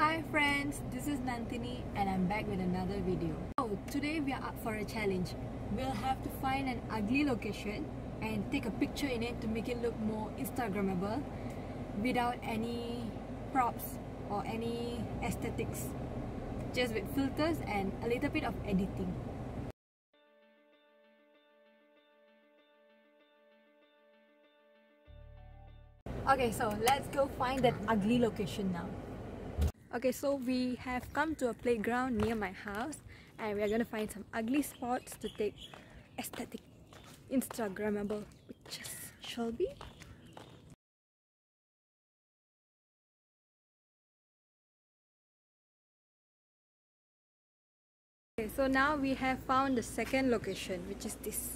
Hi friends, this is Nanthinny and I'm back with another video. So today we are up for a challenge. We'll have to find an ugly location and take a picture in it to make it look more Instagrammable without any props or any aesthetics. Just with filters and a little bit of editing. Okay, so let's go find that ugly location now. Okay, so we have come to a playground near my house and we are gonna find some ugly spots to take aesthetic, Instagrammable pictures, shall we? Okay, so now we have found the second location, which is this.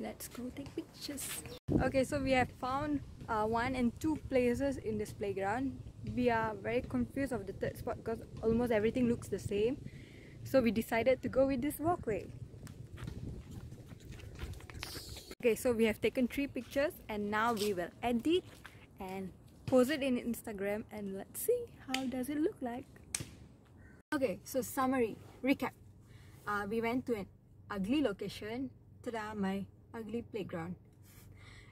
Let's go take pictures. Okay, so we have found uh, one and two places in this playground. We are very confused of the third spot because almost everything looks the same. So we decided to go with this walkway. Okay, so we have taken three pictures and now we will edit and post it in Instagram and let's see how does it look like. Okay, so summary, recap. Uh, we went to an ugly location. Ta-da, my ugly playground.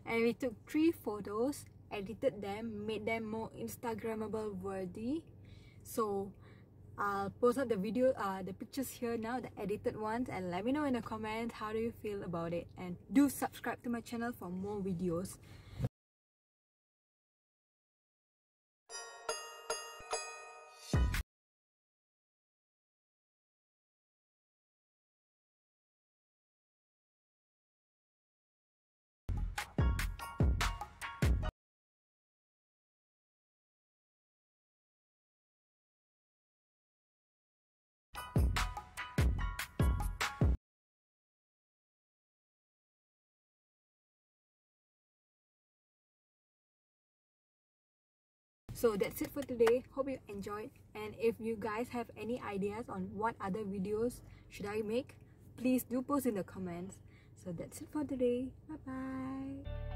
And we took three photos, edited them, made them more Instagrammable worthy. So I'll post up the video, uh, the pictures here now, the edited ones, and let me know in the comments how do you feel about it. And do subscribe to my channel for more videos. So that's it for today. Hope you enjoyed. And if you guys have any ideas on what other videos should I make, please do post in the comments. So that's it for today. Bye bye.